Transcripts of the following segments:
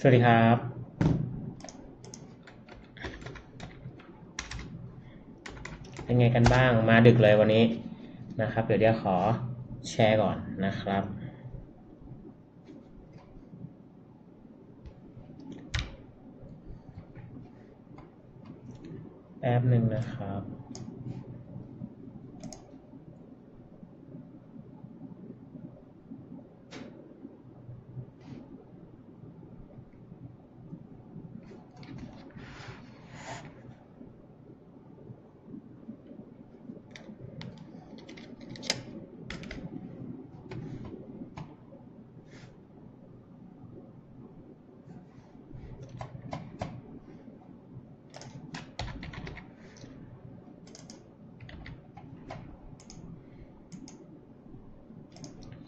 สวัสดีครับ เป็นไงกันบ้าง มาดึกเลยวันนี้นะครับ เดี๋ยวเดี๋ยวขอแชร์ก่อนนะครับ แป๊บหนึ่งนะครับ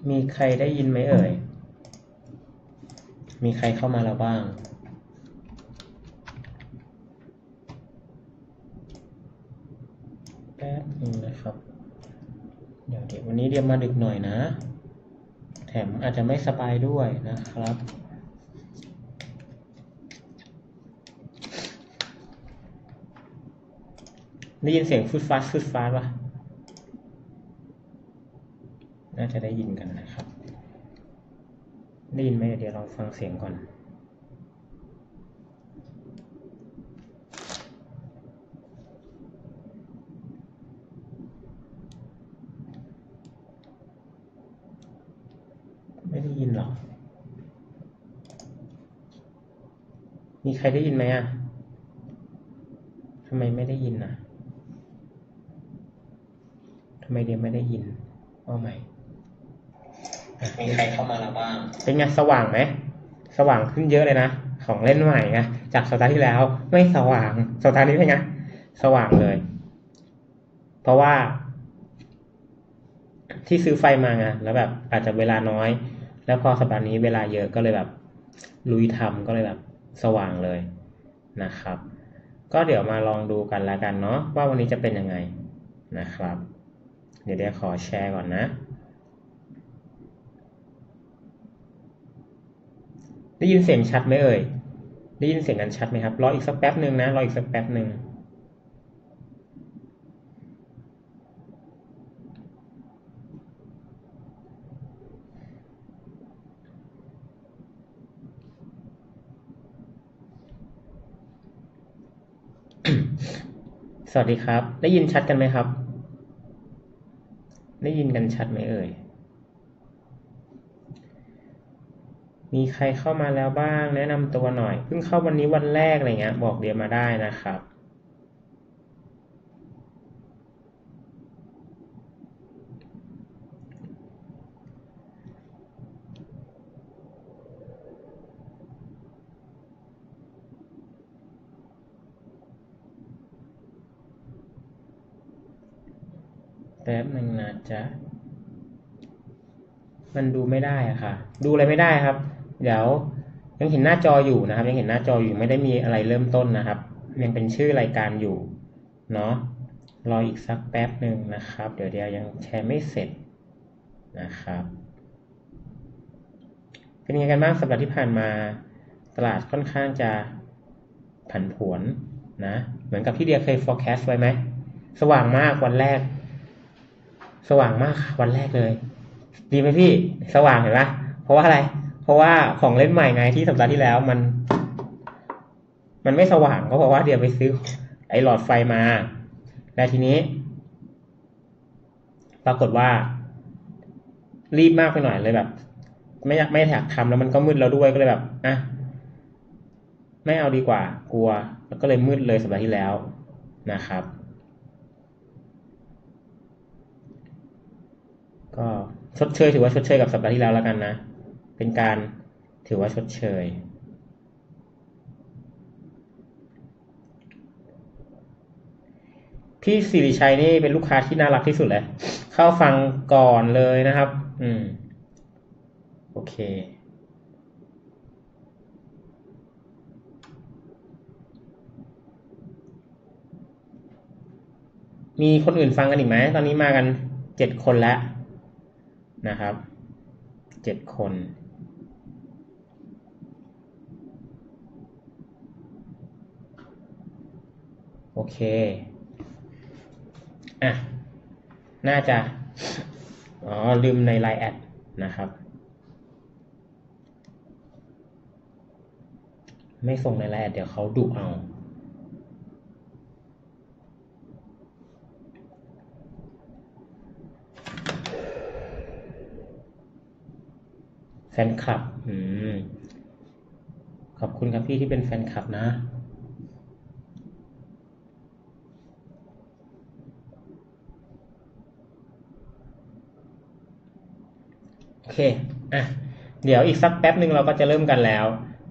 มีใค รได้ยินไหมเอ่ย มีใครเข้ามาแล้วบ้าง แป๊บหนึงนะครับ เดี๋ยวเดี๋ยววันนี้เดียวมาดึกหน่อยนะ แถมอาจจะไม่สบายด้วยนะครับได้ยินเสียงฟุดฟาสฟุดฟาสปะน่าจะได้ยินกันนะครับ ได้ยินไหมเดี๋ยวลองฟังเสียงก่อนไม่ได้ยินหรอ มีใครได้ยินไหมอะทำไมไม่ได้ยินอะทำไมเดี๋ยวไม่ได้ยินว่าไหม่ มีใครเข้ามาแล้วบ้าง เป็นไงสว่างไหม สว่างขึ้นเยอะเลยนะ ของเล่นใหม่ไงจากสัปดาห์ที่แล้วไม่สว่างสัปดาห์นี้เป็นไงสว่างเลย เพราะว่า ที่ซื้อไฟมาไงแล้วแบบ อาจจะเวลาน้อย แล้วพอสัปดาห์นี้เวลาเยอะก็เลยแบบ ลุยทำก็เลยแบบ สว่างเลยนะครับ ก็เดี๋ยวมาลองดูกันล้วกันเนาะว่าวันนี้จะเป็นยังไงนะครับ เดี๋ยวเดี๋ยวขอแชร์ก่อนนะ ได้ยินเสียงชัดไหมเอ่ย ได้ยินเสียงกันชัดไหมครับ รออีกสักแป๊บหนึ่งนะ รออีกสักแป๊บหนึ่งสวัสดีครับ ได้ยินชัดกันไหมครับ ได้ยินกันชัดไหมเอ่ย มีใครเข้ามาแล้วบ้าง แนะนำตัวหน่อย เพิ่งเข้าวันนี้วันแรกอะไรเงี้ย บอกเดียมาได้นะครับแป๊บหนึ่งนะจ๊ะ มันดูไม่ได้อะค่ะ ดูอะไรไม่ได้ครับ เดี๋ยวยังเห็นหน้าจออยู่นะครับ ยังเห็นหน้าจออยู่ไม่ได้มีอะไรเริ่มต้นนะครับ ยังเป็นชื่อรายการอยู่เนาะรออีกสักแป๊บหนึ่งนะครับ เดี๋ยวเดียวยังแชร์ไม่เสร็จนะครับ เป็นยังไงกันบ้างสัปดาห์ที่ผ่านมาตลาดค่อนข้างจะผันผวนนะ เหมือนกับที่เดียเคย forecast ไว้ไหม สว่างมากวันแรก สว่างมากวันแรกเลย ดีไหมพี่ สว่างเห็นปะเพราะว่าอะไร ราะว่าของเล่นใหม่ไงที่สัปดาห์ที่แล้วมัน มันไม่สว่างก็เพราะว่าเดี๋ยวไปซื้อไอ้หลอดไฟมา แล้วทีนี้ ปรากฏว่า รีบมากไปหน่อยเลยแบบ ไม่อยากไม่อยากทำแล้วมันก็มืดแล้วด้วยก็เลยแบบอะไม่เอาดีกว่า กลัว แล้วก็เลยมืดเลยสัปดาห์ที่แล้วนะครับ ก็ชดเชยถือว่าชดเชยกับสัปดาห์ที่แล้วแล้วกันนะ เป็นการถือว่าชดเชย พี่สิริชัยนี่เป็นลูกค้าที่น่ารักที่สุดเลย เข้าฟังก่อนเลยนะครับ อืม โอเคมีคนอื่นฟังกันอีกไหม ตอนนี้มากันเจ็ดคนแล้วนะครับ เจ็ดคน โอเค อะ น่าจะ อ๋อ ลืมใน Line แอดนะครับ ไม่ส่งใน Line แอดเดี๋ยวเขาดุเอา แฟนคลับ อืม ขอบคุณครับพี่ที่เป็นแฟนคลับนะ โอเคอะเดี๋ยวอีกสักแป๊บหนึ่งเราก็จะเริ่มกันแล้ว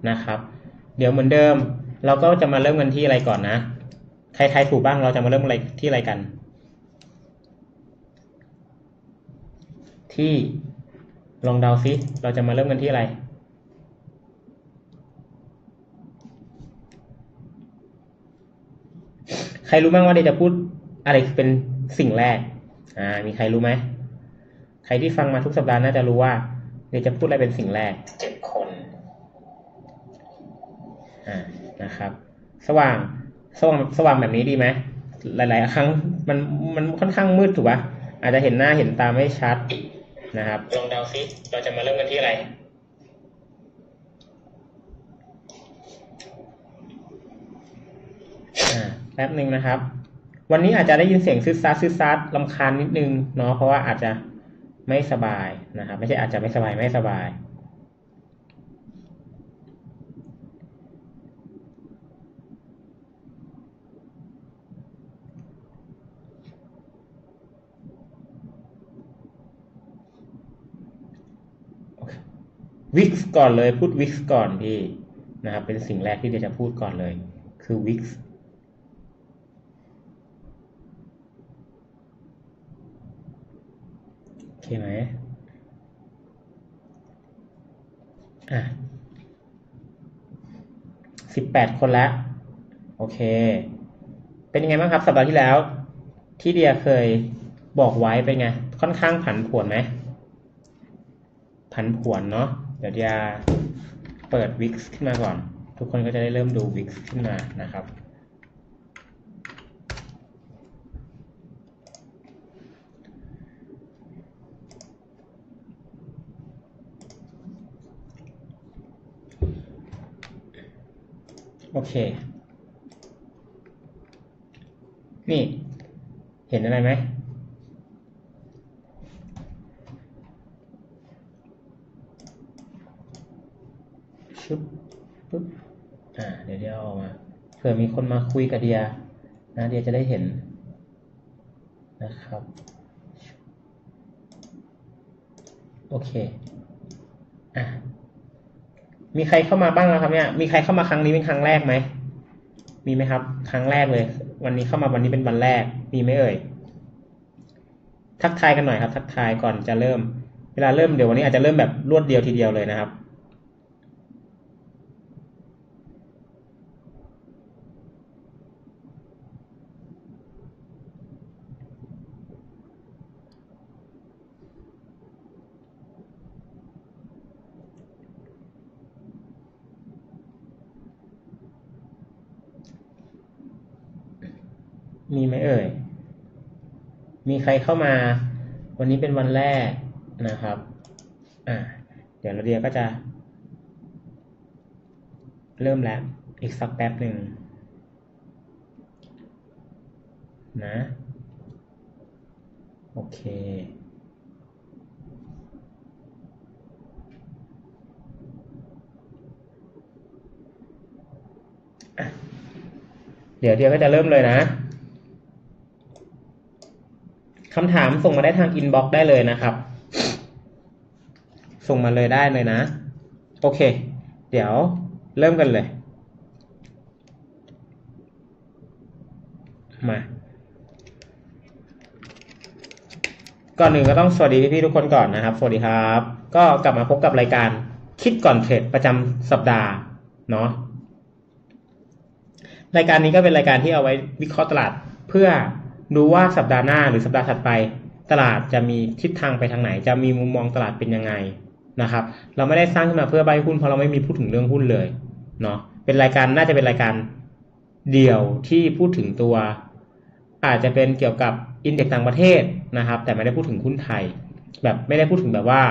นะครับ เดี๋ยวเหมือนเดิม เราก็จะมาเริ่มกันที่อะไรก่อนนะ ใครใครถูกบ้างเราจะมาเริ่มอะไรที่อะไรกัน ที่ลองเดาซิเราจะมาเริ่มกันที่อะไร ใครรู้บ้างว่าเดยวจะพูดอะไรเป็นสิ่งแรกอ่ามีใครรู้ไหม ใครที่ฟังมาทุกสัปดาห์น่าจะรู้ว่าเดยวจะพูดอะไรเป็นสิ่งแรกเจ็ดคนอ่านะครับ สว่างสว่างสว่างแบบนี้ดีไหมหลาย ๆ ครั้งมันมันค่อนข้างมืดถูกปะอาจจะเห็นหน้าเห็นตาไม่ชัดนะครับลองเดาซิเราจะมาเริ่มกันที่อะไรอ่าแป๊บหนึ่งนะครับ วันนี้อาจจะได้ยินเสียงซึดซัดซึดซัดลำคาญนิดนึงเนาะเพราะว่าอาจจะ ไม่สบายนะครับ ไม่ใช่อาจจะไม่สบายไม่สบาย วิกก่อนเลยพูดวิกก่อนพี่นะครับ เป็นสิ่งแรกที่เดี๋ยวจะพูดก่อนเลย คือวิกโอ เคไหมอะสิบแปดคนแล้วโอเค เป็นยังไงบ้างครับ สัปดาห์ที่แล้ว ที่เดียเคยบอกไว้เป็นไง ค่อนข้างผันผวนไหมผันผวนเนาะเดี๋ยวเดียเปิดวิกขึ้นมาก่อน ทุกคนก็จะได้เริ่มดูวิกขึ้นมานะครับ โอเค นี่ เห็นอะไรไหมชุบปุ๊บอ่า เดี๋ยวเดี๋ยวเอาออกมาเผื่อมีคนมาคุยกับเดียนะเดียจะได้เห็นนะครับ โอเค อะ มีใครเข้ามาบ้างแล้วครับเนี่ย มีใครเข้ามาครั้งนี้เป็นครั้งแรกไหม มีไหมครับ ครั้งแรกเลย วันนี้เข้ามาวันนี้เป็นวันแรก มีไหมเอ่ย ทักทายกันหน่อยครับ ทักทายก่อนจะเริ่ม เวลาเริ่มเดี๋ยววันนี้อาจจะเริ่มแบบรวดเดียวทีเดียวเลยนะครับ มีไหมเอ่ย มีใครเข้ามา วันนี้เป็นวันแรกนะครับ อ่า เดี๋ยวเราเดียก็จะ เริ่มแล้ว อีกสักแป๊บหนึ่งนะ โอเคเดี๋ยวเดียวก็จะเริ่มเลยนะ คำถามส่งมาได้ทางอินบ็อกซ์ได้เลยนะครับ ส่งมาเลยได้เลยนะ โอเค เดี๋ยวเริ่มกันเลย มา ก่อนหนึ่งก็ต้องสวัสดีพี่ๆทุกคนก่อนนะครับ สวัสดีครับ ก็กลับมาพบกับรายการคิดก่อนเทรดประจำสัปดาห์เนาะรายการนี้ก็เป็นรายการที่เอาไว้วิเคราะห์ตลาดเพื่อ ดูว่าสัปดาห์หน้าหรือสัปดาห์ถัดไป ตลาดจะมีทิศทางไปทางไหน จะมีมุมมองตลาดเป็นยังไงนะครับ เราไม่ได้สร้างขึ้นมาเพื่อใบหุ้นเพราะเราไม่มีพูดถึงเรื่องหุ้นเลยเนาะเป็นรายการน่าจะเป็นรายการเดี่ยวที่พูดถึงตัว อาจจะเป็นเกี่ยวกับอินเด็กซ์ต่างประเทศนะครับ แต่ไม่ได้พูดถึงหุ้นไทย แบบไม่ได้พูดถึงแบบว่า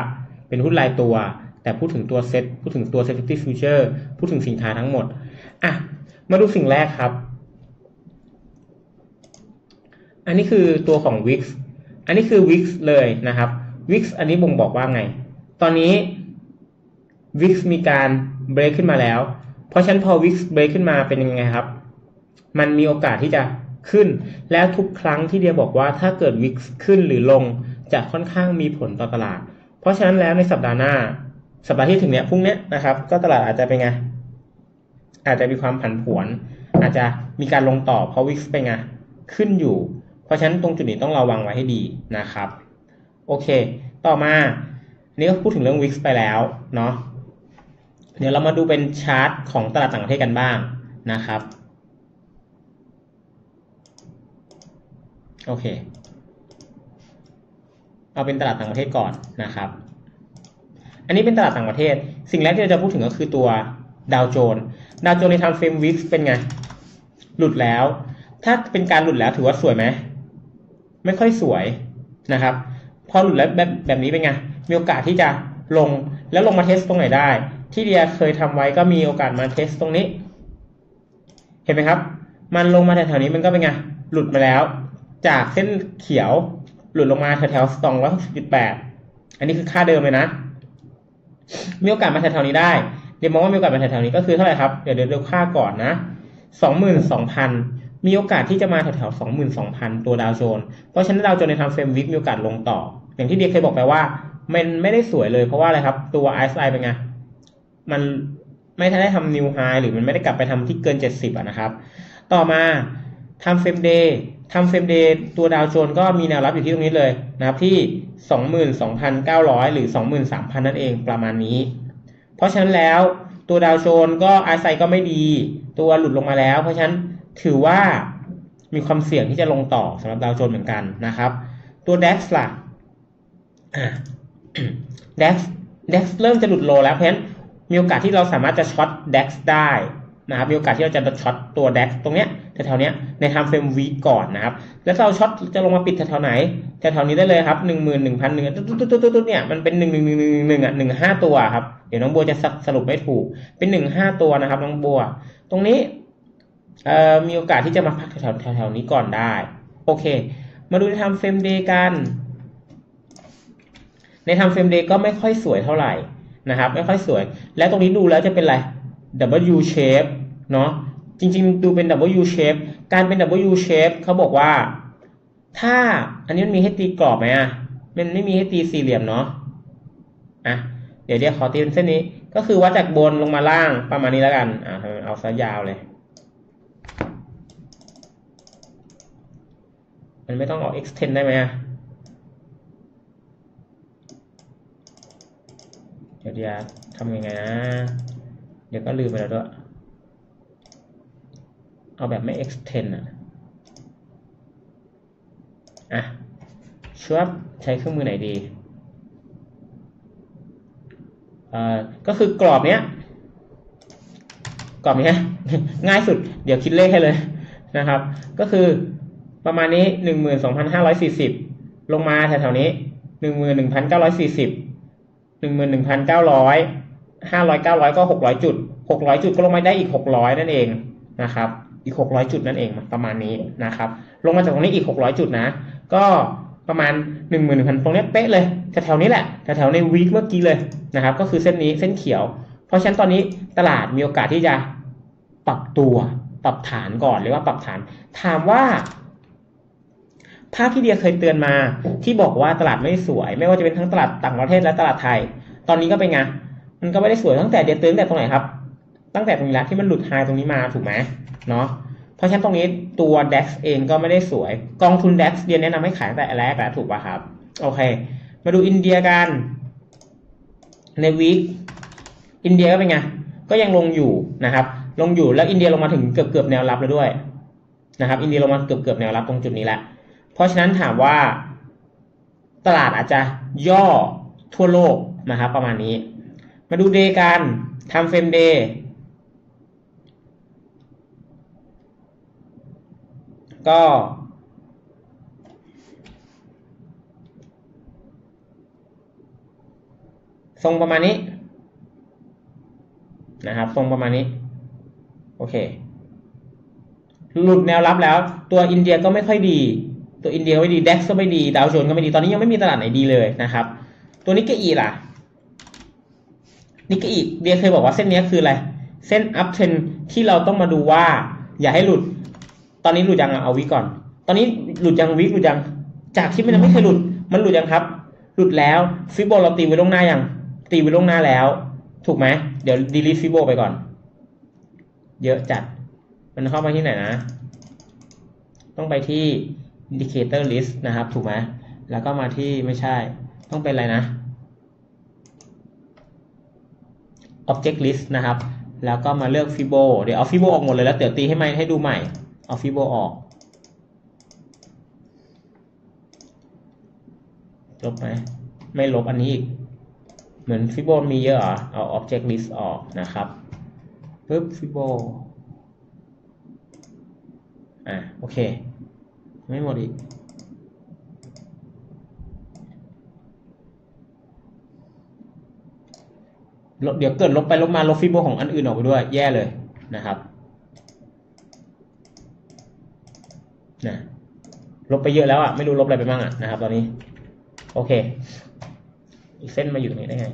เป็นหุ้นรายตัว แต่พูดถึงตัวเซ็ตพูดถึงตัว safety future พูดถึงสินค้าทั้งหมดอะมาดูสิ่งแรกครับ อันนี้คือตัวของ Wix อันนี้คือ Wix เลยนะครับ Wix อันนี้บ่งบอกว่าไง ตอนนี้ Wix มีการเบรกขึ้นมาแล้ว เพราะฉะนั้นพอ Wix เบรกขึ้นมาเป็นยังไงครับ มันมีโอกาสที่จะขึ้น แล้วทุกครั้งที่เดียบอกว่าถ้าเกิด Wix ขึ้นหรือลงจะค่อนข้างมีผลต่อตลาด เพราะฉะนั้นแล้วในสัปดาห์หน้า สัปดาห์ที่ถึงเนี้ยพรุ่งนี้นะครับ ก็ตลาดอาจจะเป็นไง อาจจะมีความผันผวน อาจจะมีการลงต่อเพราะ Wix เป็นไง ขึ้นอยู่ เพราะฉะนั้นตรงจุดนี้ต้องระวังไว้ให้ดีนะครับ โอเค ต่อมาอันนี้ก็พูดถึงเรื่อง Wix ไปแล้วเนาะเดี๋ยวเรามาดูเป็นชาร์ตของตลาดต่างประเทศกันบ้างนะครับ โอเค เอาเป็นตลาดต่างประเทศก่อนนะครับ อันนี้เป็นตลาดต่างประเทศ สิ่งแรกที่เราจะพูดถึงก็คือตัวดาวโจนส์ดาวโจนส์ใน time frame week เป็นไง หลุดแล้ว ถ้าเป็นการหลุดแล้วถือว่าสวยไหม ไม่ค่อยสวยนะครับ พอหลุดแล้วแบบแบบนี้เป็นไง มีโอกาสที่จะลงแล้วลงมา test ตรงไหนได้ ที่เดียเคยทำไว้ก็มีโอกาสมา test ตรงนี้ เห็นไหมครับ มันลงมาแถวๆนี้มันก็เป็นไง หลุดมาแล้ว จากเส้นเขียวหลุดลงมาแถวๆสองร้อยหกสิบแปดอันนี้คือค่าเดิมเลยนะ มีโอกาสมาแถวๆนี้ได้ เดี๋ยวมองว่ามีโอกาสมาแถวๆนี้ก็คือเท่าไหร่ครับ เดี๋ยวเดี๋ยวดูค่าก่อนนะสองหมื่นสองพัน มีโอกาสที่จะมาแถวๆสองหมื่นสองพันตัวดาวโจน เพราะฉะนั้นดาวโจนในทำเฟรมวิกมีโอกาสลงต่อ อย่างที่เดียเคยบอกไปว่า มันไม่ได้สวยเลยเพราะว่าอะไรครับ ตัว RSI เป็นไง มันไม่ได้ทำ new high หรือมันไม่ได้กลับไปทำที่เกิน70อะนะครับ ต่อมา time frame day time frame day ตัวดาวโจนส์ก็มีแนวรับอยู่ที่ตรงนี้เลยนะครับที่22,900หรือ23,000นั่นเองประมาณนี้ เพราะฉะนั้นแล้วตัวดาวโจนส์ก็อาศัยก็ไม่ดี ตัวหลุดลงมาแล้ว เพราะฉะนั้น ถือว่ามีความเสี่ยงที่จะลงต่อสำหรับดาวโจนส์เหมือนกันนะครับ ตัว DAX ล่ะ DAX DAX เริ่มจะหลุด low แล้วเพราะฉะนั้นมีโอกาสที่เราสามารถจะช็อต DAX ได้นะครับมีโอกาสที่เราจะ short ตัว DAX ตรงเนี้ยแถวๆเนี้ยใน time frame week ก่อนนะครับ แล้วเรา short จะลงมาปิดแถวๆไหนแถวๆนี้ได้เลยครับหนึ่งหมื่นหนึ่งพันหนึ่งตุ๊ดตุ๊ดตุ๊ดเนี่ยมันเป็นหนึ่งหนึ่งหนึ่งหนึ่งหนึ่งอะหนึ่งห้าตัวครับ เดี๋ยวน้องบัวจะสรุปไม่ถูกเป็นหนึ่งห้าตัวนะครับน้องบัว ตรงนี้ มีโอกาสที่จะมาพักแถวแถวนี้ก่อนได้ โอเค มาดูใน time frame day กัน ใน time frame day ก็ไม่ค่อยสวยเท่าไหร่นะครับ ไม่ค่อยสวย และตรงนี้ดูแล้วจะเป็นอะไร W shape เนาะจริงๆ ดูเป็น W shape การเป็น W shape เขาบอกว่า ถ้าอันนี้มันมีให้ตีกรอบไหมอะมันไม่มีให้ตีสี่เหลี่ยมเนาะอะเดี๋ยวเดี๋ยวขอตีเป็นเส้นนี้ ก็คือวัดจากบนลงมาล่างประมาณนี้แล้วกันอะเอาซะยาวเลย มันไม่ต้องออก extend ได้ไหมอะเดี๋ยวเดี๋ยวทำยังไงนะ เดี๋ยวก็ลืมไปแล้วด้วย เอาแบบไม่ extend อะ อะชวบใช้เครื่องมือไหนดีเอ่อก็คือกรอบเนี้ย กรอบเนี้ย ง่ายสุด เดี๋ยวคิดเลขให้เลยนะครับ ก็คือ ประมาณนี้หนึ่งหมื่นสองพันห้าร้อยสี่สิบลงมาแถวๆนี้หนึ่งหมื่นหนึ่งพันเก้าร้อยสี่สิบหนึ่งหมื่นหนึ่งพันเก้าร้อยห้าร้อยเก้าร้อยก็หกร้อยจุดหกร้อยจุดก็ลงมาได้อีกหกร้อยนั่นเองนะครับอีกหกร้อยจุดนั่นเองประมาณนี้นะครับลงมาจากตรงนี้อีกหกร้อยจุดนะ ก็ประมาณหนึ่งหมื่นหนึ่งพันตรงนี้เป๊ะเลยแถวๆนี้แหละแถวๆในวีคเมื่อกี้เลยนะครับก็คือเส้นนี้เส้นเขียว เพราะฉะนั้นตอนนี้ตลาดมีโอกาสที่จะปรับตัวปรับฐานก่อนหรือว่าปรับฐาน ถามว่า ภาพที่เดียเคยเตือนมาที่บอกว่าตลาดไม่สวย ไม่ว่าจะเป็นทั้งตลาดต่างประเทศและตลาดไทย ตอนนี้ก็เป็นไงมันก็ไม่ได้สวยตั้งแต่เดียเตือนตั้งแต่ตรงไหนครับ ตั้งแต่ตรงนี้ละที่มันหลุดไฮตรงนี้มาถูกไหมเนาะเพราะฉะนั้นตรงนี้ตัว DAX เองก็ไม่ได้สวย กองทุน DAX เดียแนะนำให้ขายตั้งแต่แรกแล้วถูกป่ะครับโอเค มาดูอินเดียกันใน week อินเดียก็เป็นไงก็ยังลงอยู่นะครับ ลงอยู่แล้วอินเดียลงมาถึงเกือบเกือบแนวรับแล้วด้วยนะครับ อินเดียลงมาเกือบเกือบแนวรับตรงจุดนี้แหละ เพราะฉะนั้นถามว่าตลาดอาจจะย่อทั่วโลกนะครับประมาณนี้ มาดู day กัน time frame dayก็ทรงประมาณนี้นะครับทรงประมาณนี้ โอเค หลุดแนวรับแล้ว ตัวอินเดียก็ไม่ค่อยดี ตัวอินเดียไม่ดี DAX ก็ไม่ดีดาวโจนส์ก็ไม่ดีตอนนี้ยังไม่มีตลาดไหนดีเลยนะครับ ตัวนิกเคอิล่ะนิกเคอิเดียเคยบอกว่าเส้นนี้คืออะไร เส้น uptrend ที่เราต้องมาดูว่า อย่าให้หลุด ตอนนี้หลุดยังอะเอาวิก่อน ตอนนี้หลุดยังวิหลุดยัง จากที่มันยังไม่เคยหลุด มันหลุดยังครับ หลุดแล้ว Fibo เราตีไว้ล่วงหน้ายังตีไว้ล่วงหน้าแล้ว ถูกไหมเดี๋ยว delete Fibo ไปก่อน เยอะจัด มันเข้ามาที่ไหนนะ ต้องไปที่ indicator list นะครับ ถูกไหมแล้วก็มาที่ไม่ใช่ ต้องเป็นอะไรนะ object list นะครับ แล้วก็มาเลือก fibo เดี๋ยวเอา fibo ออกหมดเลยแล้วเดี๋ยวตีให้ใหม่ให้ดูใหม่ เอา fibo ออกลบไหมไม่ลบอันนี้อีก เหมือน fibo มีเยอะเหรอเอา object list ออกนะครับปึ๊บ fibo อะโอเค ไม่หมดอีกลบเดี๋ยวเกิดลบไปลบมาลบฟิโบของอันอื่นออกไปด้วย แย่เลยนะครับนะลบไปเยอะแล้วอะ ไม่รู้ลบอะไรไปบ้างอะนะครับ ตอนนี้ โอเค อีกเส้นมาอยู่ตรงนี้ได้ไง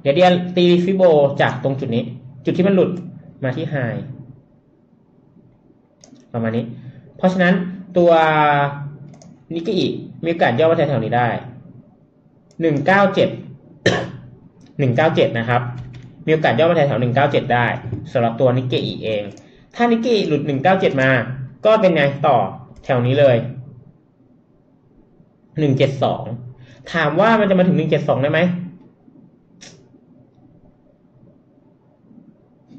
เดี๋ยวเดียตีฟิโบจากตรงจุดนี้ จุดที่มันหลุดมาที่ไฮ ประมาณนี้ เพราะฉะนั้นตัวนิกเกอีมีโอกาสย่อมาแถวๆนี้ได้หนึ่งเก้าเจ็ดหนึ่งเก้าเจ็ดนะครับ มีโอกาสย่อมาแถวๆหนึ่งเก้าเจ็ดได้สำหรับตัวนิกเกอีเอง ถ้านิกเกอีหลุดหนึ่งเก้าเจ็ดมา ก็เป็นไงต่อแถวนี้เลยหนึ่งเจ็ดสองถามว่ามันจะมาถึงหนึ่งเจ็ดสองได้ไหม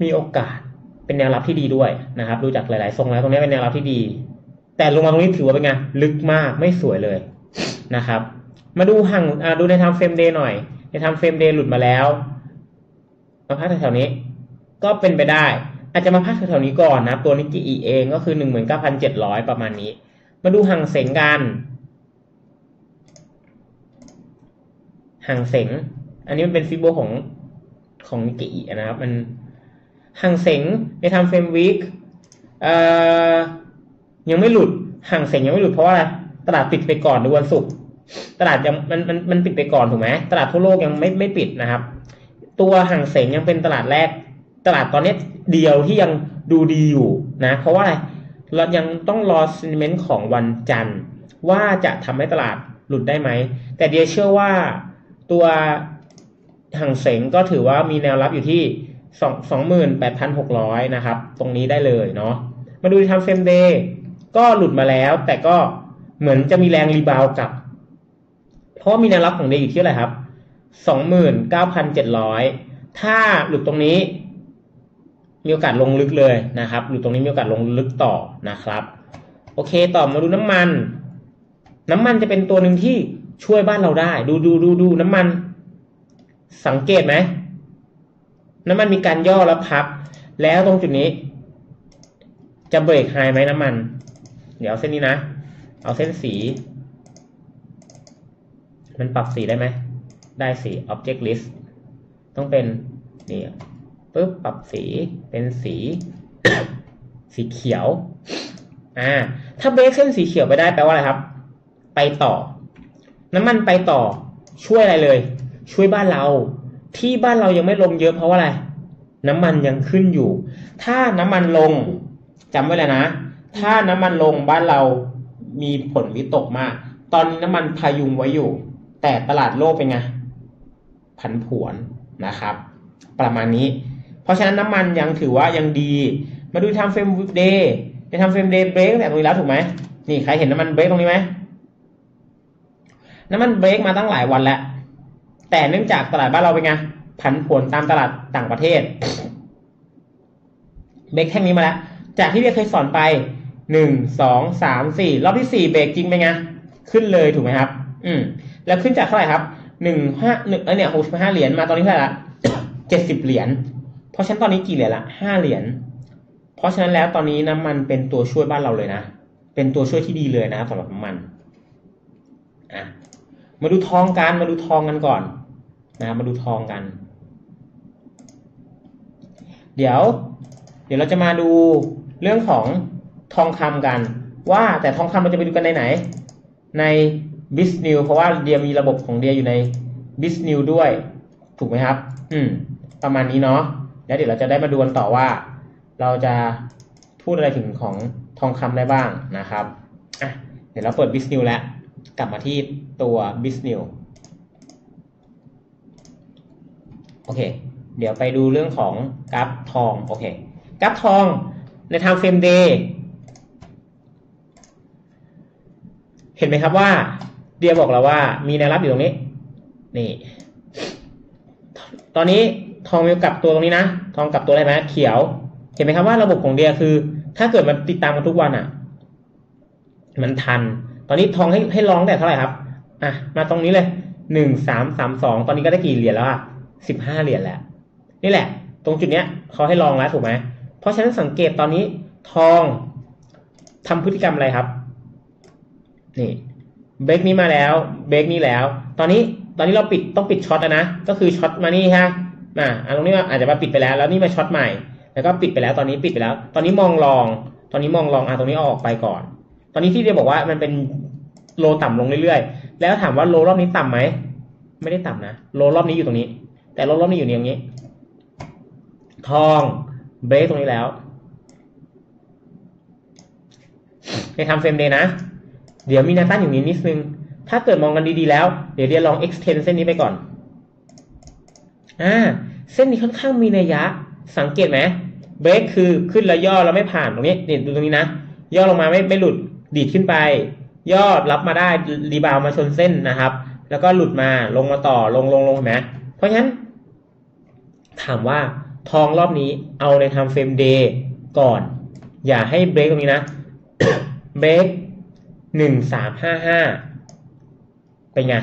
มีโอกาส เป็นแนวรับที่ดีด้วยนะครับ ดูจากหลาย ๆ ทรงแล้วตรงนี้เป็นแนวรับที่ดี แต่ลงมาตรงนี้ถือว่าเป็นไงลึกมากไม่สวยเลยนะครับ มาดูห่างดูใน time frame day หน่อย ใน time frame day หลุดมาแล้วมาพักแถวๆนี้ ก็เป็นไปได้ อาจจะมาพักแถวๆนี้ก่อนนะตัวนิกเคอิเองก็คือหนึ่งหมื่นเก้าพันเจ็ดร้อยประมาณนี้ มาดูฮั่งเส็งกันฮั่งเส็ง อันนี้มันเป็น Fibo ของของนิกกี้นะครับมัน ห่างเสงในทำเฟรมวีคยังไม่หลุดห่างเสงยังไม่หลุดเพราะว่าอะไรตลาดปิดไปก่อนในวันศุกร์ตลาดยังมันมันมันปิดไปก่อนถูกไหมตลาดทั่วโลกยังไม่ไม่ปิดนะครับ ตัวห่างเสงยังเป็นตลาดแรก ตลาดตอนนี้เดียวที่ยังดูดีอยู่นะ เพราะว่าอะไรเรายังต้องรอซินเมนต์ของวันจันทร์ ว่าจะทำให้ตลาดหลุดได้ไหม แต่เดียเชื่อว่าตัวฮั่งเส็งก็ถือว่ามีแนวรับอยู่ที่ สองสองหมื่นแปดพันหกร้อยนะครับ ตรงนี้ได้เลยเนาะมาดู time frame day ก็หลุดมาแล้ว แต่ก็เหมือนจะมีแรง rebound กลับ เพราะมีแนวรับของ day อยู่ที่อะไรครับสองหมื่นเก้าพันเจ็ดร้อยถ้าหลุดตรงนี้มีโอกาสลงลึกเลยนะครับ หลุดตรงนี้มีโอกาสลงลึกต่อนะครับ โอเคต่อมาดูน้ำมัน น้ำมันจะเป็นตัวหนึ่งที่ช่วยบ้านเราได้ ดูดูดูดูน้ำมัน สังเกตไหม น้ำมันมีการย่อแล้วพับ แล้วตรงจุดนี้ จะเบรกไฮไหมน้ำมัน เดี๋ยวเอาเส้นนี้นะ เอาเส้นสี มันปรับสีได้ไหม ได้สี object list ต้องเป็นนี่ปุ๊บปรับสีเป็นสี สีเขียว อ่า ถ้าเบรกเส้นสีเขียวไปได้แปลว่าอะไรครับ ไปต่อ น้ำมันไปต่อช่วยอะไรเลย ช่วยบ้านเรา ที่บ้านเรายังไม่ลงเยอะเพราะว่าอะไร น้ำมันยังขึ้นอยู่ ถ้าน้ำมันลงจำไว้เลยนะ ถ้าน้ำมันลงบ้านเรามีผลวิตกมาก ตอนนี้น้ำมันพายุงไว้อยู่ แต่ตลาดโลกเป็นไงผันผวนนะครับ ประมาณนี้ เพราะฉะนั้นน้ำมันยังถือว่ายังดี มาดู time frame day ใน time frame day break แต่ตรงนี้แล้วถูกไหมนี่ใครเห็นน้ำมันเบรกตรงนี้ไหมน้ำมันเบรกมาตั้งหลายวันแล้ว แต่เนื่องจากตลาดบ้านเราเป็นไงผันผวนตามตลาดต่างประเทศ เบรกแท่งนี้มาแล้ว จากที่เดียเคยสอนไปหนึ่งสองสามสี่รอบที่สี่เบรกจริงเป็นไงขึ้นเลยถูกไหมครับ อืม แล้วขึ้นจากเท่าไหร่ครับหนึ่งห้าหนึ่งเออเนี่ยหกสิบห้าเหรียญมาตอนนี้เท่าไหร่ละเจ็ดสิบเหรียญเพราะฉะนั้นตอนนี้กี่เหรียญละห้าเหรียญเพราะฉะนั้นแล้วตอนนี้น้ำมันเป็นตัวช่วยบ้านเราเลยนะเป็นตัวช่วยที่ดีเลยนะครับสำหรับน้ำมันอะมาดูทองกันมาดูทองกันก่อน นะมาดูทองกัน เดี๋ยว เดี๋ยวเราจะมาดูเรื่องของทองคำกัน ว่าแต่ทองคำเราจะไปดูกันในไหน ใน b i z n e w เพราะว่าเดียมีระบบของเดียอยู่ใน b i z n e w ด้วย ถูกไหมครับ อืม ประมาณนี้เนาะแล้วเดี๋ยวเราจะได้มาดูกันต่อว่า เราจะพูดอะไรถึงของทองคำได้บ้างนะครับอะเดี๋ยวเราเปิด b i z n e w แล้ว กลับมาที่ตัว b i z n e w โอเค เดี๋ยวไปดูเรื่องของกราฟทอง โอเค กราฟทองใน time frame day เห็นไหมครับว่า เดียบอกเราว่ามีแนวรับอยู่ตรงนี้ นี่ ตอนนี้ทองมีกลับตัวตรงนี้นะ ทองกลับตัวอะไรไหมเขียว เห็นไหมครับว่าระบบของเดียคือ ถ้าเกิดมันติดตามกันทุกวันอะ มันทัน ตอนนี้ทองให้ให้ลองแต่เท่าไหร่ครับ อะ มาตรงนี้เลยหนึ่งสามสามสองตอนนี้ก็ได้กี่เหรียญแล้วอะ สิบห้าเหรียญแล้วนี่แหละ ตรงจุดเนี้ยเขาให้ลองแล้วถูกไหมเพราะฉะนั้นสังเกตตอนนี้ทองทำพฤติกรรมอะไรครับนี่เบรกนี้มาแล้วเบรกนี้แล้ว ตอนนี้ตอนนี้เราปิดต้องปิดช็อตนะ ก็คือช็อตมานี่ฮะอ่าอันตรงนี้อาจจะมาปิดไปแล้ว แล้วนี่มาช็อตใหม่ แล้วก็ปิดไปแล้วตอนนี้ปิดไปแล้ว ตอนนี้มองลอง ตอนนี้มองลองอะตรงนี้ออกไปก่อน ตอนนี้ที่เดียบอกว่ามันเป็น low ต่ำลงเรื่อยๆ แล้วถามว่า low รอบนี้ต่ำไหม ไม่ได้ต่ำนะ low รอบนี้อยู่ตรงนี้ แต่ low รอบนี้อยู่อย่างนี้ ทองเบรกตรงนี้แล้วใน time frame day นะ เดี๋ยวมีแนวต้านอยู่นี้นิดนึง ถ้าเกิดมองกันดีๆแล้ว เดี๋ยวเดียลอง extend เส้นนี้ไปก่อน อ่า เส้นนี้ค่อนข้างมีนัยยะ สังเกตไหมเบรกคือขึ้นแล้วย่อแล้วไม่ผ่านตรงนี้นี่ดูตรงนี้นะ ย่อลงมาไม่ไม่หลุด ดีดขึ้นไป ย่อรับมาได้ rebound มาชนเส้นนะครับ แล้วก็หลุดมาลงมาต่อลงลงลงเห็นไหมเพราะฉะนั้น ถามว่าทองรอบนี้เอาใน time frame day ก่อน อย่าให้เบรกตรงนี้นะเบรกหนึ่งสามห้าห้าเป็นไง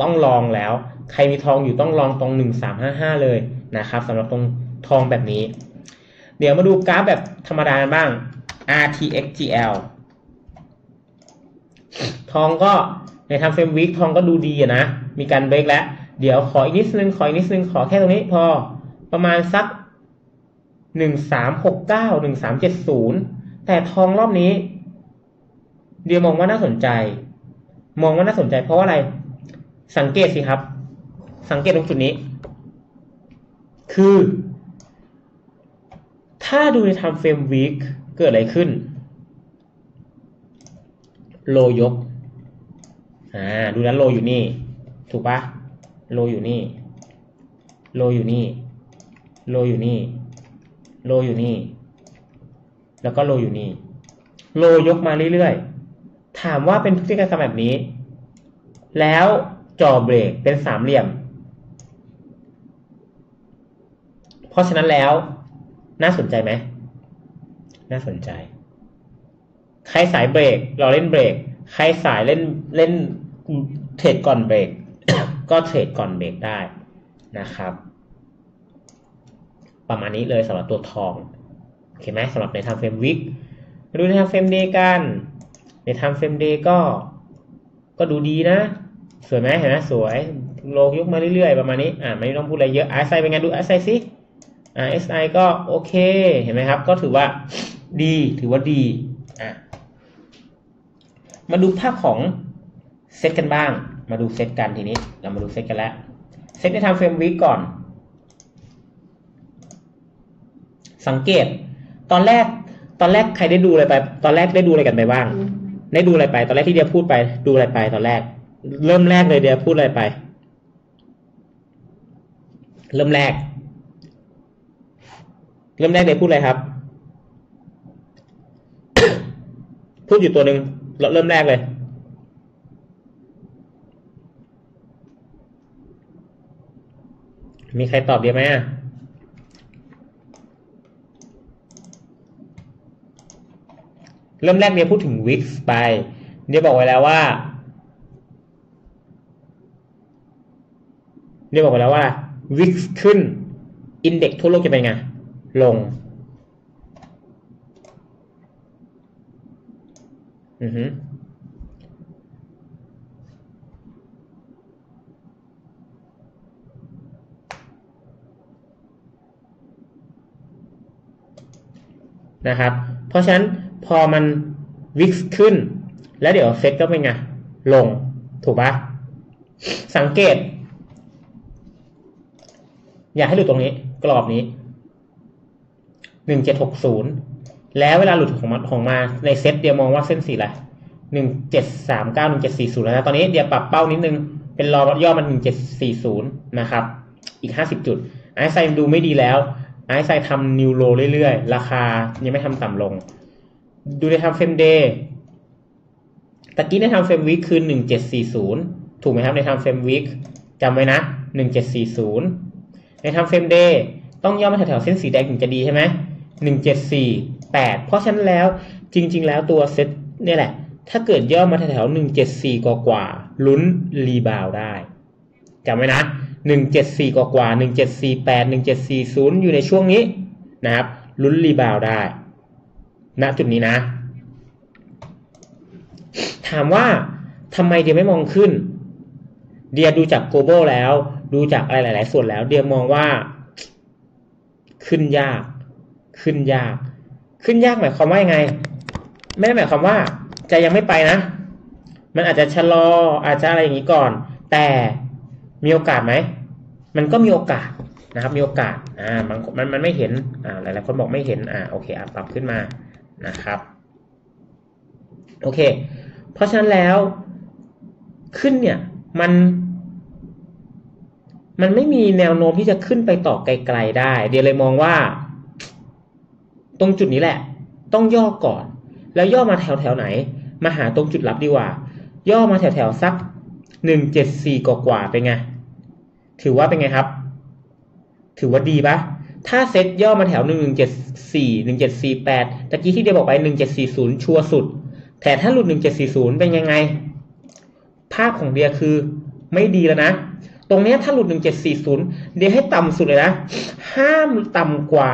ต้อง long แล้ว ใครมีทองอยู่ต้องลองตรงหนึ่งสามห้าห้าเลยนะครับสำหรับตรงทองแบบนี้ เดี๋ยวมาดูกราฟแบบธรรมดาบ้าง RTXGL ทองก็ในทำเฟรมวิกทองก็ดูดีนะ มีการเบรกแล้ว เดี๋ยวขออีกนิดนึงขออีกนิดนึงขอแค่ตรงนี้พอประมาณสักหนึ่งสามหกเก้าหนึ่งสามเจ็ดศูนย์แต่ทองรอบนี้ เดี๋ยวมองว่าน่าสนใจ มองว่าน่าสนใจเพราะว่าอะไร สังเกตสิครับ สังเกตตรงจุดนี้ คือ ถ้าดูใน time frame week เกิดอะไรขึ้น โลยก อ่า ดูนั้นโลอยู่นี่ ถูกปะ โลอยู่นี่ โลอยู่นี่ โลอยู่นี่ โลอยู่นี่ แล้วก็โลอยู่นี่ โลยกมาเรื่อยๆ ถามว่าเป็นพฤติกรรมแบบนี้ แล้วจอเบรกเป็นสามเหลี่ยม เพราะฉะนั้นแล้ว น่าสนใจไหม น่าสนใจ ใครสายเบรกเราเล่นเบรก ใครสายเล่นเล่นเทรดก่อนเบรก ก็เทรดก่อนเบรกได้นะครับ ประมาณนี้เลยสำหรับตัวทองโอเคไหมสำหรับใน time frame week มาดูใน time frame day กัน ใน time frame day ก็ก็ดูดีนะ สวยไหมเห็นไหมสวย low ยกมาเรื่อยๆ ประมาณนี้อ่าไม่ต้องพูดอะไรเยอะ RSI เป็นไงดู RSI สิ RSI ก็โอเคเห็นไหมครับ ก็ถือว่าดีถือว่าดีอะมาดูภาพของเซตกันบ้าง มาดูเซตกันทีนี้ เรามาดูเซตกันแล้วเซตในทำเฟรมวิกก่อน สังเกต ตอนแรก ตอนแรกใครได้ดูอะไรไป ตอนแรกได้ดูอะไรกันไปบ้าง ได้ดูอะไรไป ตอนแรกที่เดียพูดไป ดูอะไรไป ตอนแรก เริ่มแรกเลยเดียพูดอะไรไป เริ่มแรก เริ่มแรกเดียพูดอะไรครับ พูดอยู่ตัวหนึ่งเริ่มแรกเลย มีใครตอบเยอะไหมอะเริ่มแรกเนี่ยพูดถึง Wix ไปเนี่ยบอกไว้แล้วว่าเนี่ยบอกไว้แล้วว่า Wix ขึ้นอิ Index ทั่วโลกจะเป็นไง ลง อือฮึ นะครับ เพราะฉะนั้นพอมันวิกขึ้น แล้วเดี๋ยวเซ็ตก็เป็นไง ลงถูกปะสังเกต อยากให้ดูตรงนี้ กรอบนี้หนึ่งเจ็ดหกศูนย์แล้วเวลาหลุดของมันของมาในเซตเดียวมองว่าเส้นสีอะไรหนึ่งเจ็ดสามเก้าหนึ่งเจ็ดสี่ศูนย์แล้วนะตอนนี้เดียวปรับเป้านิดนึง เป็นรอย่อมันหนึ่งเจ็ดสี่ศูนย์นะครับ อีกห้าสิบจุดไอซ์ไซน์ดูไม่ดีแล้ว ไอซ์ไซทำนิวโรเรื่อยๆ ราคายังไม่ทำต่ำลง ดูใน time frame day ตะกี้ใน time frame week คือหนึ่งเจ็ดสี่ศูนย์ถูกไหมครับใน time frame week จำไว้นะหนึ่งเจ็ดสี่ศูนย์ใน time frame day ต้องย่อมาแถวๆเส้นสีแดงถึงจะดีใช่ไหมหนึ่งเจ็ดสี่แปดเพราะฉะนั้นแล้วจริง ๆ แล้วตัวเซตเนี่ยแหละ ถ้าเกิดย่อมาแถวๆหนึ่งเจ็ดสี่กว่าๆลุ้นรีบาวได้จำไว้นะ หนึ่งเจ็ดสี่กว่าๆหนึ่งเจ็ดสี่แปดหนึ่งเจ็ดสี่ศูนย์อยู่ในช่วงนี้นะครับลุ้นรีบาวได้ณจุดนี้นะ ถามว่าทำไมเดียไม่มองขึ้น เดียดูจาก global แล้ว ดูจากอะไรหลาย ๆ ส่วนแล้ว เดียมองว่า ขึ้นยาก ขึ้นยาก ขึ้นยากหมายความว่ายังไง ไม่ได้หมายความว่า จะยังไม่ไปนะ มันอาจจะชะลออาจจะอะไรอย่างนี้ก่อน แต่ มีโอกาสไหม มันก็มีโอกาสนะครับ มีโอกาส อ่า มันมันมันไม่เห็น อ่า หลายๆคนบอกไม่เห็น อ่า โอเค อะปรับขึ้นมา นะครับ โอเค เพราะฉะนั้นแล้ว ขึ้นเนี่ย มัน มันไม่มีแนวโน้มที่จะขึ้นไปต่อไกลๆได้ เดี๋ยวเลยมองว่า ตรงจุดนี้แหละ ต้องย่อก่อน แล้วย่อมาแถวแถวไหน มาหาตรงจุดรับดีกว่า ย่อมาแถวแถวสักหนึ่งเจ็ดสี่กว่าๆเป็นไง ถือว่าเป็นไงครับ ถือว่าดีปะถ้าเซตย่อมาแถวหนึ่งหนึ่งเจ็ดสี่หนึ่งเจ็ดสี่แปดตะกี้ที่เดียบอกไปหนึ่งเจ็ดสี่ศูนย์ชัวร์สุด แต่ถ้าหลุดหนึ่งเจ็ดสี่ศูนย์เป็นยังไง ภาพของเดียคือไม่ดีแล้วนะ ตรงนี้ถ้าหลุดหนึ่งเจ็ดสี่ศูนย์เดียให้ต่ำสุดเลยนะ ห้ามต่ำกว่า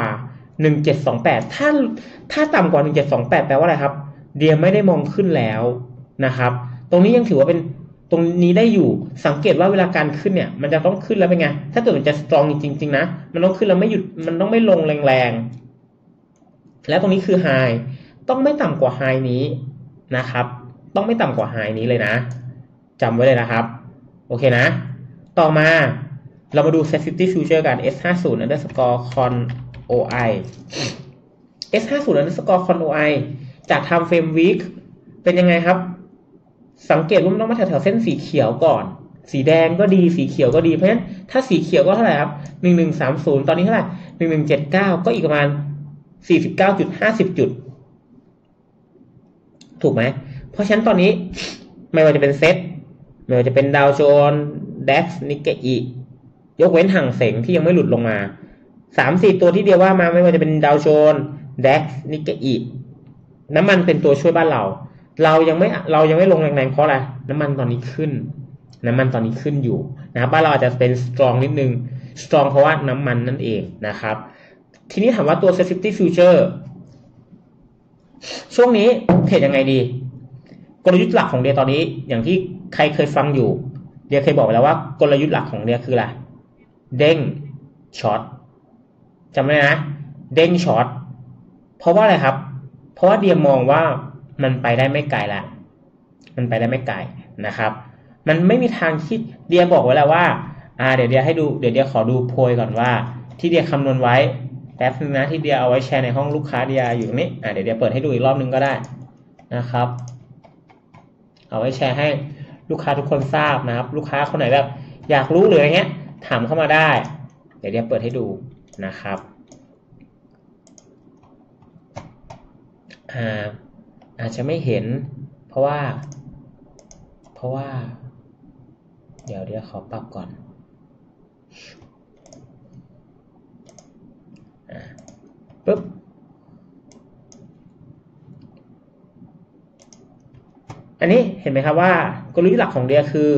หนึ่งเจ็ดสองแปดถ้าถ้าต่ำกว่าหนึ่งเจ็ดสองแปดแปลว่าอะไรครับ เดียไม่ได้มองขึ้นแล้วนะครับ ตรงนี้ยังถือว่าเป็น ตรงนี้ได้อยู่สังเกตว่าเวลาการขึ้นเนี่ย มันจะต้องขึ้นแล้วเป็นไง ถ้าเกิดมันจะสตรองจริง ๆ นะ มันต้องขึ้นแล้วไม่หยุดมันต้องไม่ลงแรงๆ แล้วตรงนี้คือไฮต้องไม่ต่ำกว่าไฮนี้นะครับ ต้องไม่ต่ำกว่าไฮนี้เลยนะจำไว้เลยนะครับ โอเคนะ ต่อมาเรามาดู sensitivity future กัน S50 underscore con OI S50 underscore con OI จาก time frame week เป็นยังไงครับ สังเกตว่ามันต้องมาแถวๆเส้นสีเขียวก่อน สีแดงก็ดีสีเขียวก็ดีเพราะฉะนั้นถ้าสีเขียวก็เท่าไหร่ครับ1130ตอนนี้เท่าไหร่1179ก็อีกประมาณ49จุด50จุด ถูกไหม เพราะฉะนั้นตอนนี้ไม่ว่าจะเป็นเซ็ตไม่ว่าจะเป็นดาวโจนส์ดัคนิกเกอียกเว้นห่างเสงที่ยังไม่หลุดลงมาสามสี่ตัวที่เดียวว่ามาไม่ว่าจะเป็นดาวโจนส์ดัคนิกเกอีน้ำมันเป็นตัวช่วยบ้านเรา เรายังไม่เรายังไม่ลงแรงๆเพราะอะไรน้ำมันตอนนี้ขึ้น น้ำมันตอนนี้ขึ้นอยู่นะครับบ้านเราอาจจะเป็นสตรองนิดนึงสตรองเพราะว่าน้ำมันนั่นเองนะครับ ทีนี้ถามว่าตัว SET50 future ช่วงนี้เทรดยังไงดี กลยุทธ์หลักของเดียตอนนี้ อย่างที่ใครเคยฟังอยู่ เดียเคยบอกไปแล้วว่ากลยุทธ์หลักของเดียคืออะไรเด้ง short จำไว้นะ เด้ง short เพราะว่าอะไรครับ เพราะว่าเดียมองว่า มันไปได้ไม่ไกลละมันไปได้ไม่ไกลนะครับ มันไม่มีทางที่เดียบอกไว้แล้วว่าอ่าเดี๋ยวเดียให้ดูเดี๋ยวเดียขอดูโพยก่อนว่า ที่เดียคำนวณไว้แป๊บนึงนะที่เดียเอาไว้แชร์ในห้องลูกค้าเดียอยู่ตรงนี้อ่าเดี๋ยวเดียเปิดให้ดูอีกรอบนึงก็ได้นะครับ เอาไว้แชร์ให้ลูกค้าทุกคนทราบนะครับ ลูกค้าคนไหนแบบอยากรู้หรืออะไรเงี้ย ถามเข้ามาได้ เดี๋ยวเดียเปิดให้ดูนะครับอ่า อาจจะไม่เห็น เพราะว่า เพราะว่า เดี๋ยวเดี๋ยวขอปรับก่อนอปึ๊บอันนี้เห็นไหมครับว่ากลยุทธ์หลักของเดียคือ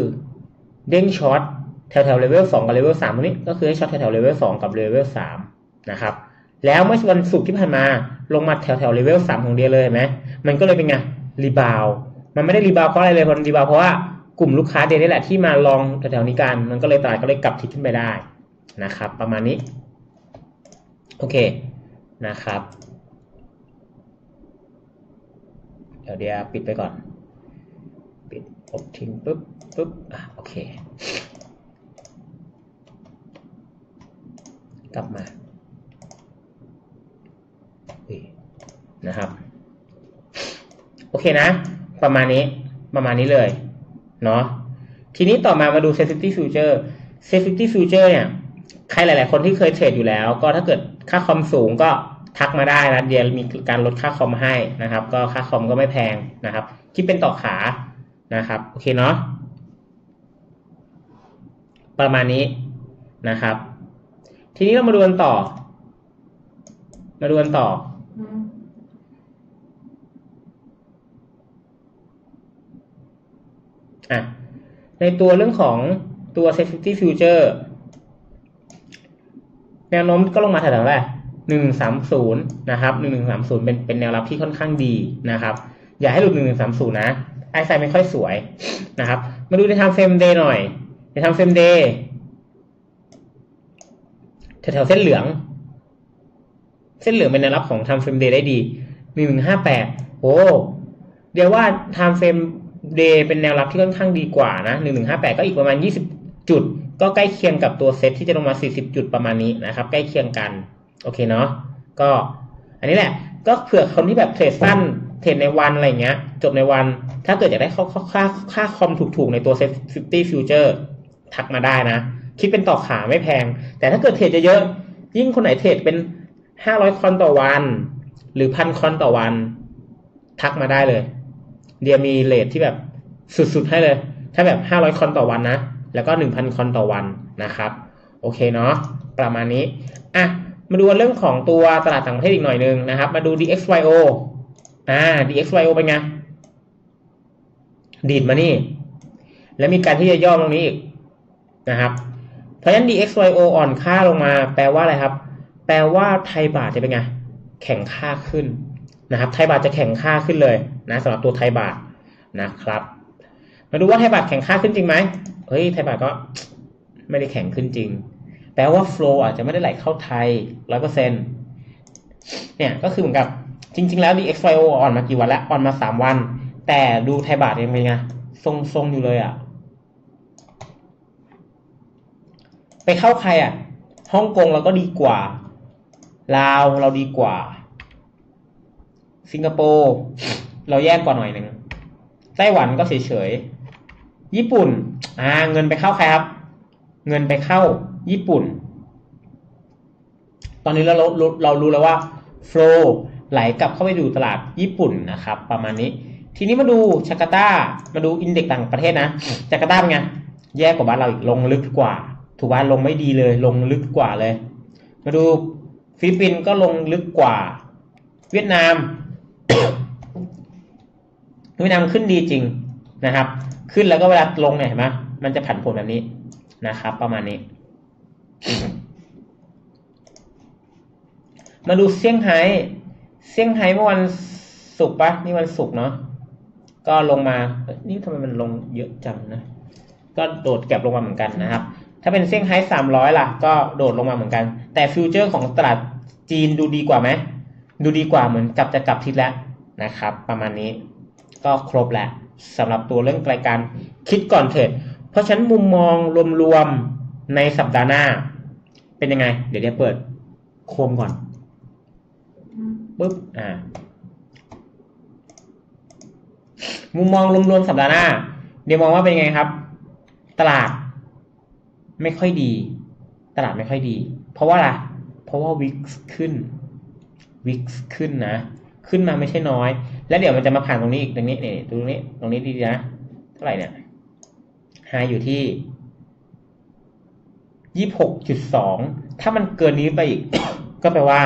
เด้ง short แถวแถว level สองกับ level สามตรงนี้ก็คือให้ short แถวแถว level สองกับ level สามนะครับ แล้วเมื่อวันศุกร์ที่ผ่านมาลงมาแถวแถวเลเวลสามของเดียเลยเห็นไหม มันก็เลยเป็นไง rebound มันไม่ได้ rebound เพราะอะไรเลยมัน rebound เพราะว่ากลุ่มลูกค้าเดียนี่แหละที่มา long แถวๆนี้กัน มันก็เลยตลาดก็เลยกลับทิศขึ้นไปได้นะครับ ประมาณนี้ โอเคนะครับ เดี๋ยวเดี๋ยวปิดไปก่อน ปิดอบทิ้งปุ๊บปุ๊บอะโอเค กลับมานะครับ โอเคนะ ประมาณนี้ประมาณนี้เลยเนาะทีนี้ต่อมามาดู safety future safety future เนี่ย ใครหลาย ๆ คนที่เคยเทรดอยู่แล้ว ก็ถ้าเกิดค่าคอมสูงก็ทักมาได้นะเดี๋ยวมีการลดค่าคอมให้นะครับ ก็ค่าคอมก็ไม่แพงนะครับคิดเป็นต่อขานะครับโอเคเนาะประมาณนี้นะครับ ทีนี้เรามาดูกันต่อ มาดูกันต่อ อะในตัวเรื่องของตัว safety future แนวโน้มก็ลงมาแถวๆแรกหนึ่งสามศูนย์นะครับหนึ่งหนึ่งสามศูนย์เป็นเป็นแนวรับที่ค่อนข้างดีนะครับ อย่าให้หลุดหนึ่งหนึ่งสามศูนย์นะ ไอไซไม่ค่อยสวยนะครับ มาดูในทางเฟรมเดย์หน่อย ใน time frame day แถวๆเส้นเหลือง เส้นเหลืองเป็นแนวรับของ time frame day ได้ดีหนึ่งหนึ่งห้าแปดโอ้เดียว่า time frame day เป็นแนวรับที่ค่อนข้างดีกว่านะหนึ่งหนึ่งห้าแปดก็อีกประมาณยี่สิบจุด ก็ใกล้เคียงกับตัวเซตที่จะลงมาสี่สิบจุดประมาณนี้นะครับ ใกล้เคียงกัน โอเคเนาะก็ อันนี้แหละ ก็เผื่อคนที่แบบเทรดสั้นเทรดในวันอะไรเงี้ย จบในวันถ้าเกิดอยากได้ค่าค่าค่าคอมถูกๆ ในตัว SET50 future ทักมาได้นะ คิดเป็นต่อขาไม่แพง แต่ถ้าเกิดเทรดเยอะๆยิ่งคนไหนเทรดเป็นห้าร้อย con ต่อวัน หรือพัน con ต่อวัน ทักมาได้เลย เดียมี rate ที่แบบสุดๆให้เลย ถ้าแบบห้าร้อย con ต่อวันนะ แล้วก็หนึ่งพัน con ต่อวันนะครับ โอเคเนาะ ประมาณนี้ อะ มาดูเรื่องของตัวตลาดต่างประเทศอีกหน่อยนึงนะครับ มาดู DXY อ่า DXYO เป็นไง ดีดมานี่ แล้วมีการที่จะย่อตรงนี้อีกนะครับ เพราะฉะนั้น DXYO อ่อนค่าลงมา แปลว่าอะไรครับ แปลว่าไทยบาทจะเป็นไง แข็งค่าขึ้น นะครับไทยบาทจะแข็งค่าขึ้นเลยนะสำหรับตัวไทยบาทนะครับมาดูว่าไทยบาทแข็งค่าขึ้นจริงไหมเฮ้ยไทยบาทก็ไม่ได้แข็งขึ้นจริง แปลว่า flow อาจจะไม่ได้ไหลเข้าไทยร้อยเปอร์เซ็นต์เนี่ยก็คือเหมือนกับจริง ๆ แล้ว DXYO อ่อนมากี่วันแล้วอ่อนมาสามวัน แต่ดูไทยบาทยังไงไงทรงๆอยู่เลยอะ่ะ ไปเข้าใครอะ่ะฮ่องกงเราก็ดีกว่าลาวเราดีกว่า สิงคโปร์เราแย่กว่าหน่อยหนึ่งไต้หวันก็เฉยๆญี่ปุ่น อ่า เงินไปเข้าใครครับ เงินไปเข้าญี่ปุ่น ตอนนี้เราเราเรารู้แล้วว่า flow ไหลกลับเข้าไปดูตลาดญี่ปุ่นนะครับ ประมาณนี้ ทีนี้มาดูจาการ์ตามาดู index ต่างประเทศนะจาการ์ตาเป็นไงแย่กว่าบ้านเราอีกลงลึกกว่า ถูกว่าลงไม่ดีเลยลงลึกกว่าเลย มาดูฟิลิปปินส์ก็ลงลึกกว่า เวียดนาม เวียดนามขึ้นดีจริงนะครับ ขึ้นแล้วก็เวลาลงเนี่ยเห็นไหมมันจะผันผวนแบบนี้นะครับ ประมาณนี้ มาดูเซี่ยงไฮ้เซี่ยงไฮ้เมื่อวันศุกร์ปะนี่วันศุกร์เนาะก็ลงมา นี่ทำไมมันลงเยอะจังนะ ก็โดด gap ลงมาเหมือนกันนะครับ ถ้าเป็นเซี่ยงไฮ้สามร้อยล่ะ ก็โดดลงมาเหมือนกัน แต่ future ของตลาดจีนดูดีกว่าไหม ดูดีกว่าเหมือนกลับจะกลับทิศแล้ว นะครับ ประมาณนี้ก็ครบแหล้วสำหรับตัวเรื่องรายการคิดก่อนเทรดเพราะฉะนั้นมุมมองรวมๆในสัปดาห์หน้า เป็นยังไง เดี๋ยวเดี๋ยวเปิดโคมก่อนปุ๊บอ่า มุมมองรวมๆสัปดาห์หน้า เดี๋ยวมองว่าเป็นยังไงครับ ตลาดไม่ค่อยดี ตลาดไม่ค่อยดี เพราะว่าอะไรเพราะว่าวิกขึ้นวิกขึ้นนะ ขึ้นมาไม่ใช่น้อย แล้วเดี๋ยวมันจะมาผ่านตรงนี้อีกตรงนี้เนี่ยตรงนี้ตรงนี้ดีนะเท่าไหร่เนี่ยไฮอยู่ที่ยี่หกจุดสองถ้ามันเกินนี้ไปอีก ก็แปลว่า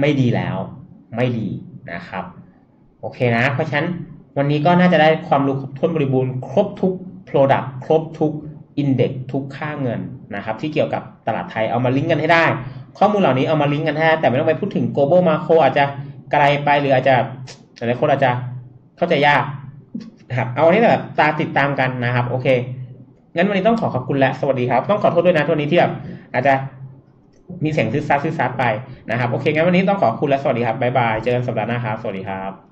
ไม่ดีแล้ว ไม่ดีนะครับ โอเคนะ เพราะฉะนั้นวันนี้ก็น่าจะได้ความรู้ครบถ้วนบริบูรณ์ครบทุก Product ครบทุก Index ทุกค่าเงินนะครับ ที่เกี่ยวกับตลาดไทยเอามาลิงก์กันให้ได้ ข้อมูลเหล่านี้เอามาลิงก์กันให้แต่ไม่ต้องไปพูดถึง global macro อาจจะ ไกลไปหรืออาจจะหลายคนอาจจะเข้าใจยากนะครับเอาวันนี้แบบตาติดตามกันนะครับ โอเคงั้นวันนี้ต้องขอขอบคุณและสวัสดีครับ ต้องขอโทษด้วยนะทุกวันนี้ที่แบบอาจจะมีเสียงซึดซัดซึดซัดไปนะครับ โอเคงั้นวันนี้ต้องขอบคุณและสวัสดีครับบ๊ายบายเจอกันสัปดาห์หน้าครับ สวัสดีครับ